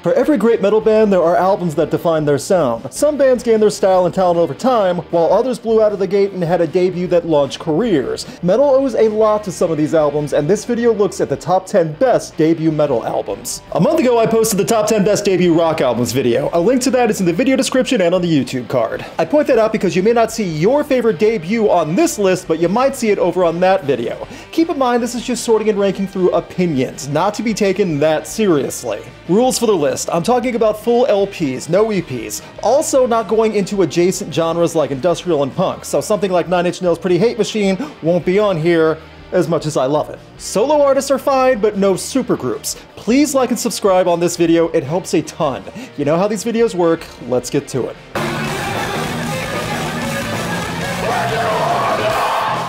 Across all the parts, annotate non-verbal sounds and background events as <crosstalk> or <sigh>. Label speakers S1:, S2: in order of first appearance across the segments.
S1: For every great metal band, there are albums that define their sound. Some bands gained their style and talent over time, while others blew out of the gate and had a debut that launched careers. Metal owes a lot to some of these albums, and this video looks at the top 10 best debut metal albums. A month ago, I posted the top 10 best debut rock albums video. A link to that is in the video description and on the YouTube card. I point that out because you may not see your favorite debut on this list, but you might see it over on that video. Keep in mind, this is just sorting and ranking through opinions, not to be taken that seriously. Rules for the list. I'm talking about full LPs, no EPs. Also not going into adjacent genres like industrial and punk, so something like Nine Inch Nails' Pretty Hate Machine won't be on here as much as I love it. Solo artists are fine, but no supergroups. Please like and subscribe on this video, it helps a ton. You know how these videos work, let's get to it.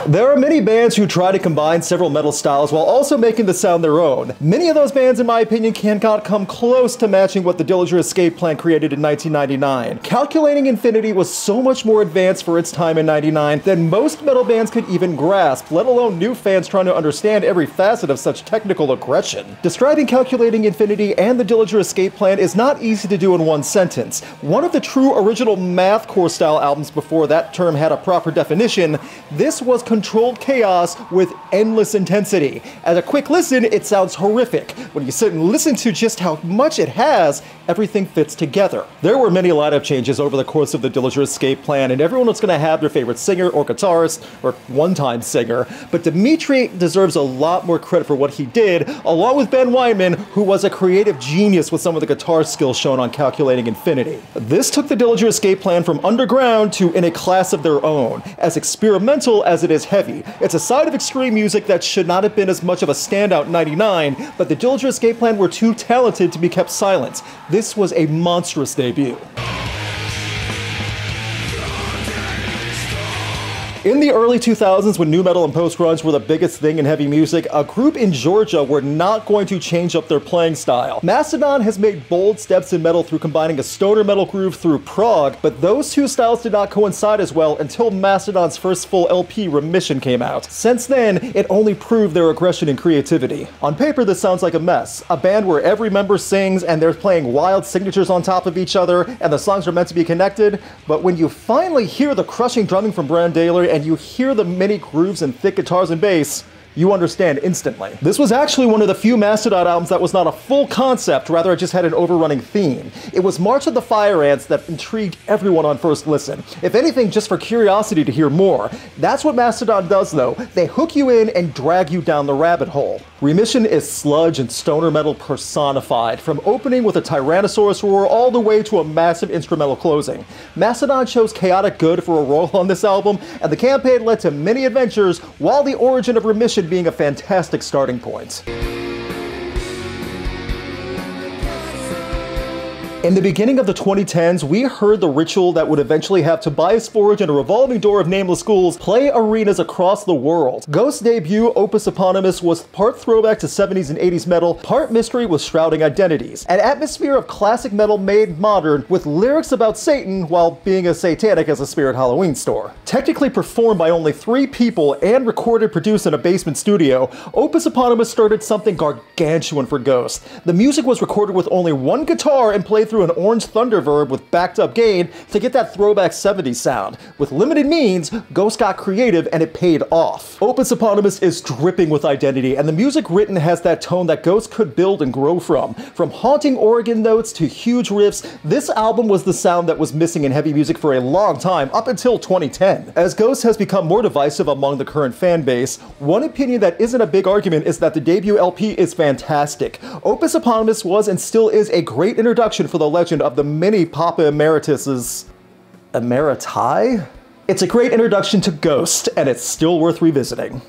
S1: There are many bands who try to combine several metal styles while also making the sound their own. Many of those bands, in my opinion, cannot come close to matching what the Dillinger Escape Plan created in 1999. Calculating Infinity was so much more advanced for its time in 99 than most metal bands could even grasp, let alone new fans trying to understand every facet of such technical aggression. Describing Calculating Infinity and the Dillinger Escape Plan is not easy to do in one sentence. One of the true original mathcore style albums before that term had a proper definition, this was controlled chaos with endless intensity. As a quick listen, it sounds horrific. When you sit and listen to just how much it has, everything fits together. There were many lineup changes over the course of the Dillinger Escape Plan, and everyone was going to have their favorite singer or guitarist, or one-time singer, but Dimitri deserves a lot more credit for what he did, along with Ben Weinman, who was a creative genius with some of the guitar skills shown on Calculating Infinity. This took the Dillinger Escape Plan from underground to in a class of their own, as experimental as it is heavy. It's a side of extreme music that should not have been as much of a standout in 99, but the Dillinger Escape Plan were too talented to be kept silent. This was a monstrous debut. In the early 2000s, when nu metal and post-grunge were the biggest thing in heavy music, a group in Georgia were not going to change up their playing style. Mastodon has made bold steps in metal through combining a stoner metal groove through prog, but those two styles did not coincide as well until Mastodon's first full LP, Remission, came out. Since then, it only proved their aggression and creativity. On paper, this sounds like a mess. A band where every member sings and they're playing wild signatures on top of each other, and the songs are meant to be connected, but when you finally hear the crushing drumming from Brann Dailor and you hear the many grooves and thick guitars and bass, you understand instantly. This was actually one of the few Mastodon albums that was not a full concept, rather it just had an overrunning theme. It was March of the Fire Ants that intrigued everyone on first listen. If anything, just for curiosity to hear more. That's what Mastodon does though. They hook you in and drag you down the rabbit hole. Remission is sludge and stoner metal personified, from opening with a Tyrannosaurus roar all the way to a massive instrumental closing. Mastodon chose chaotic good for a role on this album, and the campaign led to many adventures, while the origin of Remission being a fantastic starting point. In the beginning of the 2010s, we heard the ritual that would eventually have Tobias Forge and a revolving door of nameless ghouls play arenas across the world. Ghost's debut, Opus Eponymous, was part throwback to 70s and 80s metal, part mystery with shrouding identities. An atmosphere of classic metal made modern, with lyrics about Satan while being as satanic as a Spirit Halloween store. Technically performed by only three people and recorded produced in a basement studio, Opus Eponymous started something gargantuan for Ghost. The music was recorded with only one guitar and played through an orange Thunderverb with backed up gain to get that throwback 70s sound. With limited means, Ghost got creative and it paid off. Opus Eponymous is dripping with identity, and the music written has that tone that Ghost could build and grow from. From haunting organ notes to huge riffs, this album was the sound that was missing in heavy music for a long time, up until 2010. As Ghost has become more divisive among the current fan base, one opinion that isn't a big argument is that the debut LP is fantastic. Opus Eponymous was and still is a great introduction for the legend of the many Papa Emerituses. Emeriti? It's a great introduction to Ghost, and it's still worth revisiting.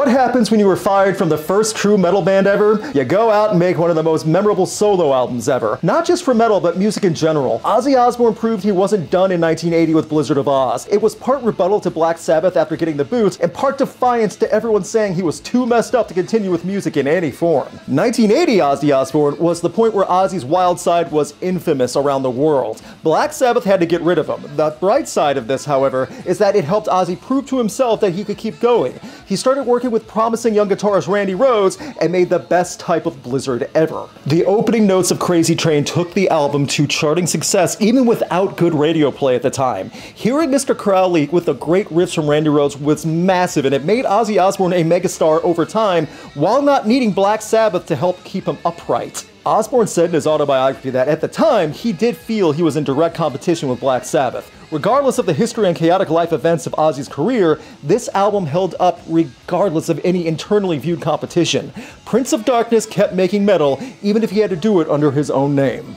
S1: What happens when you were fired from the first true metal band ever? You go out and make one of the most memorable solo albums ever. Not just for metal, but music in general. Ozzy Osbourne proved he wasn't done in 1980 with Blizzard of Ozz. It was part rebuttal to Black Sabbath after getting the boot, and part defiance to everyone saying he was too messed up to continue with music in any form. 1980 Ozzy Osbourne was the point where Ozzy's wild side was infamous around the world. Black Sabbath had to get rid of him. The bright side of this, however, is that it helped Ozzy prove to himself that he could keep going. he started working with promising young guitarist Randy Rhoads and made the best type of Blizzard ever. The opening notes of Crazy Train took the album to charting success even without good radio play at the time. Hearing Mr. Crowley with the great riffs from Randy Rhoads was massive and it made Ozzy Osbourne a megastar over time while not needing Black Sabbath to help keep him upright. Osbourne said in his autobiography that at the time he did feel he was in direct competition with Black Sabbath. Regardless of the history and chaotic life events of Ozzy's career, this album held up regardless of any internally viewed competition. Prince of Darkness kept making metal, even if he had to do it under his own name.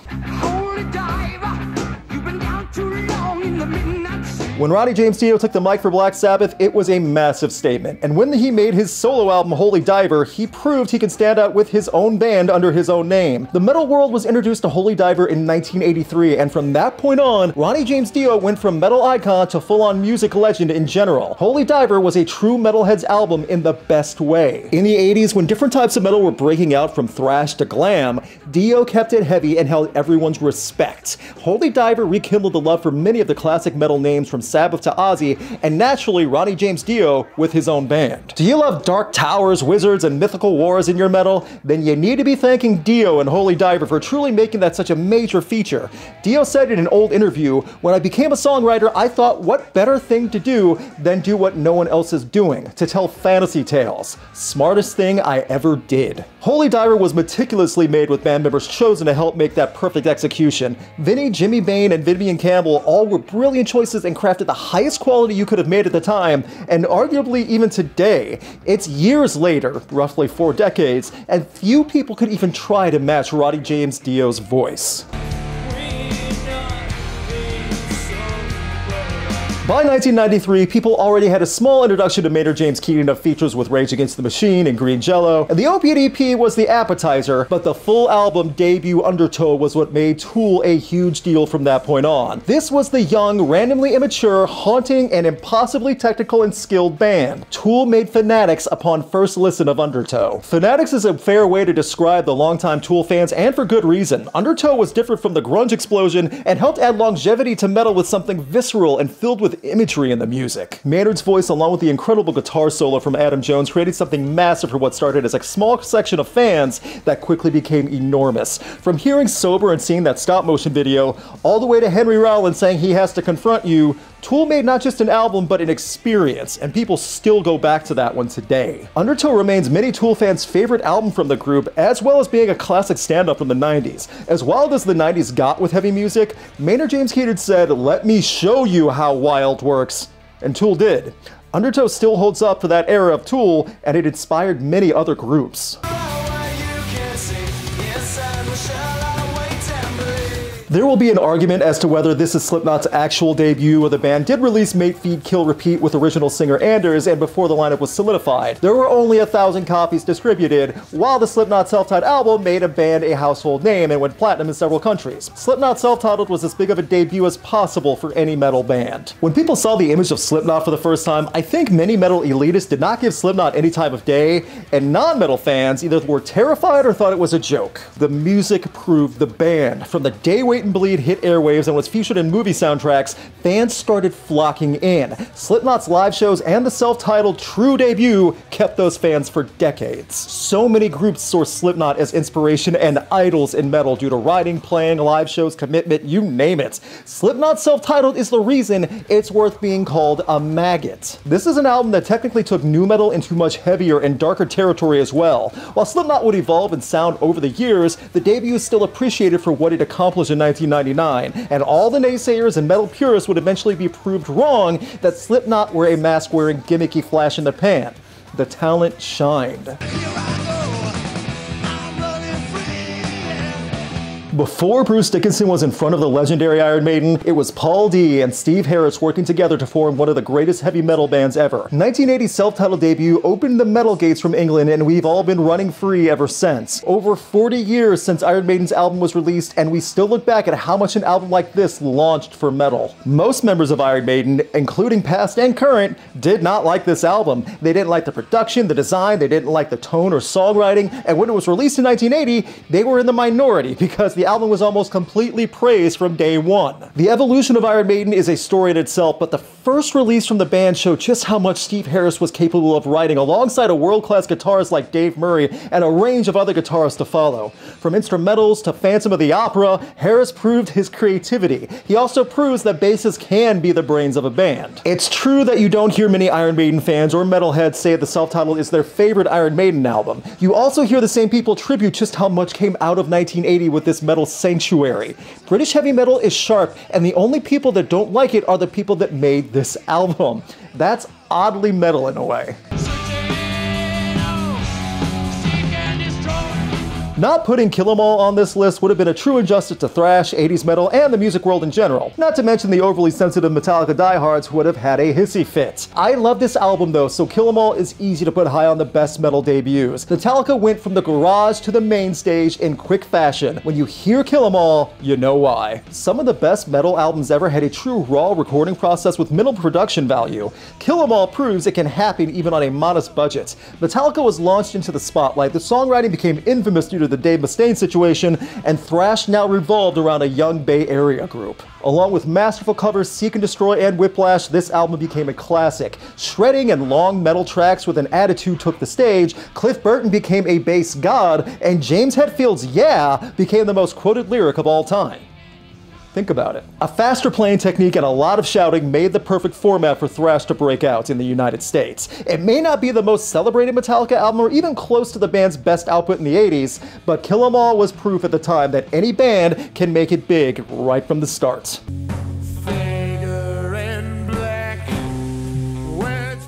S1: When Ronnie James Dio took the mic for Black Sabbath, it was a massive statement. And when he made his solo album Holy Diver, he proved he could stand out with his own band under his own name. The metal world was introduced to Holy Diver in 1983, and from that point on, Ronnie James Dio went from metal icon to full-on music legend in general. Holy Diver was a true metalhead's album in the best way. In the 80s, when different types of metal were breaking out from thrash to glam, Dio kept it heavy and held everyone's respect. Holy Diver rekindled the love for many of the classic metal names from Sabbath to Ozzy, and naturally Ronnie James Dio with his own band. Do you love dark towers, wizards, and mythical wars in your metal? Then you need to be thanking Dio and Holy Diver for truly making that such a major feature. Dio said in an old interview, When I became a songwriter, I thought what better thing to do than do what no one else is doing, to tell fantasy tales. Smartest thing I ever did. Holy Diver was meticulously made with band members chosen to help make that perfect execution. Vinnie, Jimmy Bain, and Vivian Campbell all were brilliant choices and crafted the highest quality you could have made at the time, and arguably even today. It's years later, roughly four decades, and few people could even try to match Ronnie James Dio's voice. By 1993, people already had a small introduction to Maynard James Keenan of features with Rage Against the Machine and Green Jello, and the Opiate EP was the appetizer, but the full album debut Undertow was what made Tool a huge deal from that point on. This was the young, randomly immature, haunting, and impossibly technical and skilled band. Tool made Fanatics upon first listen of Undertow. Fanatics is a fair way to describe the longtime Tool fans, and for good reason. Undertow was different from the grunge explosion and helped add longevity to metal with something visceral and filled with imagery in the music. Maynard's voice, along with the incredible guitar solo from Adam Jones, created something massive for what started as a small section of fans that quickly became enormous. From hearing Sober and seeing that stop motion video, all the way to Henry Rollins saying he has to confront you, Tool made not just an album, but an experience, and people still go back to that one today. Undertow remains many Tool fans' favorite album from the group, as well as being a classic stand-up from the 90s. As wild as the 90s got with heavy music, Maynard James Keenan said, let me show you how wild works, and Tool did. Undertow still holds up for that era of Tool, and it inspired many other groups. There will be an argument as to whether this is Slipknot's actual debut or the band did release Mate Feed Kill Repeat with original singer Anders and before the lineup was solidified. There were only a thousand copies distributed, while the Slipknot self-titled album made a band a household name and went platinum in several countries. Slipknot self-titled was as big of a debut as possible for any metal band. When people saw the image of Slipknot for the first time, I think many metal elitists did not give Slipknot any time of day, and non-metal fans either were terrified or thought it was a joke. The music proved the band. From the day wait and Bleed hit airwaves and was featured in movie soundtracks, fans started flocking in. Slipknot's live shows and the self-titled True debut kept those fans for decades. So many groups saw Slipknot as inspiration and idols in metal due to writing, playing, live shows, commitment, you name it. Slipknot self-titled is the reason it's worth being called a maggot. This is an album that technically took nu metal into much heavier and darker territory as well. While Slipknot would evolve in sound over the years, the debut is still appreciated for what it accomplished in 1999, and all the naysayers and metal purists would eventually be proved wrong that Slipknot were a mask-wearing gimmicky flash in the pan. The talent shined. Before Bruce Dickinson was in front of the legendary Iron Maiden, it was Paul D and Steve Harris working together to form one of the greatest heavy metal bands ever. 1980's self-titled debut opened the metal gates from England and we've all been running free ever since. Over 40 years since Iron Maiden's album was released and we still look back at how much an album like this launched for metal. Most members of Iron Maiden, including past and current, did not like this album. They didn't like the production, the design, they didn't like the tone or songwriting, and when it was released in 1980, they were in the minority <laughs> because the the album was almost completely praised from day one. The evolution of Iron Maiden is a story in itself, but the first release from the band showed just how much Steve Harris was capable of writing alongside a world-class guitarist like Dave Murray and a range of other guitarists to follow. From instrumentals to Phantom of the Opera, Harris proved his creativity. He also proves that bassists can be the brains of a band. It's true that you don't hear many Iron Maiden fans or metalheads say the self-titled is their favorite Iron Maiden album. You also hear the same people tribute just how much came out of 1980 with this metal sanctuary. British heavy metal is sharp, and the only people that don't like it are the people that made this <laughs> album. That's oddly metal in a way. Not putting Kill 'Em All on this list would have been a true injustice to thrash, 80s metal, and the music world in general. Not to mention the overly sensitive Metallica diehards who would have had a hissy fit. I love this album though, so Kill 'Em All is easy to put high on the best metal debuts. Metallica went from the garage to the main stage in quick fashion. When you hear Kill 'Em All, you know why. Some of the best metal albums ever had a true raw recording process with minimal production value. Kill 'Em All proves it can happen even on a modest budget. Metallica was launched into the spotlight. The songwriting became infamous due to the Dave Mustaine situation, and thrash now revolved around a young Bay Area group. Along with masterful covers Seek and Destroy and Whiplash, this album became a classic. Shredding and long metal tracks with an attitude took the stage, Cliff Burton became a bass god, and James Hetfield's Yeah became the most quoted lyric of all time. Think about it. A faster playing technique and a lot of shouting made the perfect format for thrash to break out in the United States. It may not be the most celebrated Metallica album or even close to the band's best output in the 80s, but Kill 'Em All was proof at the time that any band can make it big right from the start.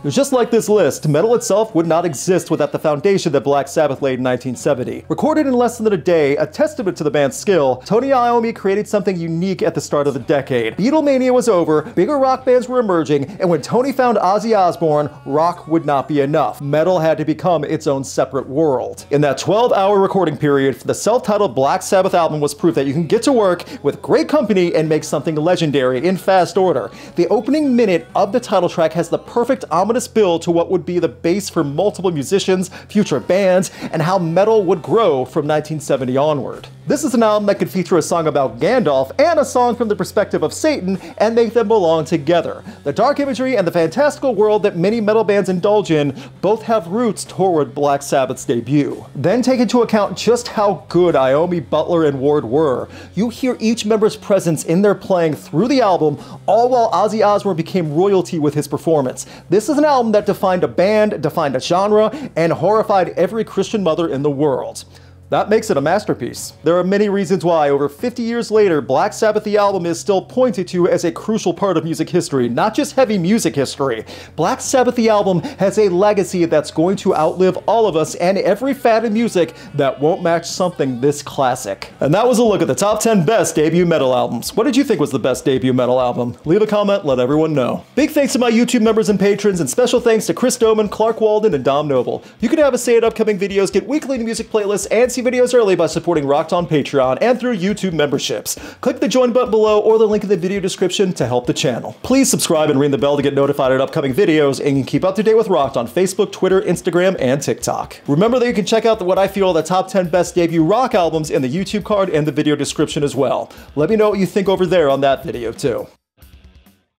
S1: Just like this list, metal itself would not exist without the foundation that Black Sabbath laid in 1970. Recorded in less than a day, a testament to the band's skill, Tony Iommi created something unique at the start of the decade. Beatlemania was over, bigger rock bands were emerging, and when Tony found Ozzy Osbourne, rock would not be enough. Metal had to become its own separate world. In that 12-hour recording period, the self-titled Black Sabbath album was proof that you can get to work with great company and make something legendary in fast order. The opening minute of the title track has the perfect ominous build to what would be the base for multiple musicians, future bands, and how metal would grow from 1970 onward. This is an album that could feature a song about Gandalf and a song from the perspective of Satan and make them belong together. The dark imagery and the fantastical world that many metal bands indulge in both have roots toward Black Sabbath's debut. Then take into account just how good Iommi, Butler, and Ward were. You hear each member's presence in their playing through the album, all while Ozzy Osbourne became royalty with his performance. This is an album that defined a band, defined a genre, and horrified every Christian mother in the world. That makes it a masterpiece. There are many reasons why, over 50 years later, Black Sabbath the album is still pointed to as a crucial part of music history, not just heavy music history. Black Sabbath the album has a legacy that's going to outlive all of us and every fan of music that won't match something this classic. And that was a look at the top 10 best debut metal albums. What did you think was the best debut metal album? Leave a comment, let everyone know. Big thanks to my YouTube members and patrons, and special thanks to Chris Doman, Clark Walden, and Dom Noble. You can have a say in upcoming videos, get weekly music playlists, and videos early by supporting Rocked on Patreon and through YouTube memberships. Click the join button below or the link in the video description to help the channel. Please subscribe and ring the bell to get notified of upcoming videos and you can keep up to date with Rocked on Facebook, Twitter, Instagram, and TikTok. Remember that you can check out what I feel are the top 10 best debut rock albums in the YouTube card and the video description as well. Let me know what you think over there on that video too.